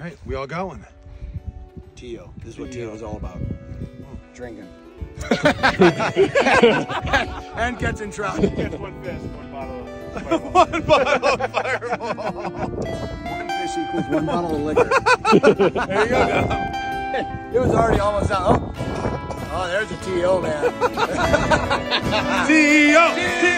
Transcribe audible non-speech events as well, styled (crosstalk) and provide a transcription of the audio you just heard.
right, we all going. TEO. This is what TEO is all about. Drinking. (laughs) and catching trout. Gets one fish, one bottle of (laughs) One bottle of Fireball. One fish equals one bottle of liquor. (laughs) There you go. It was already almost out. Oh, oh there's a T.O. man. T.O.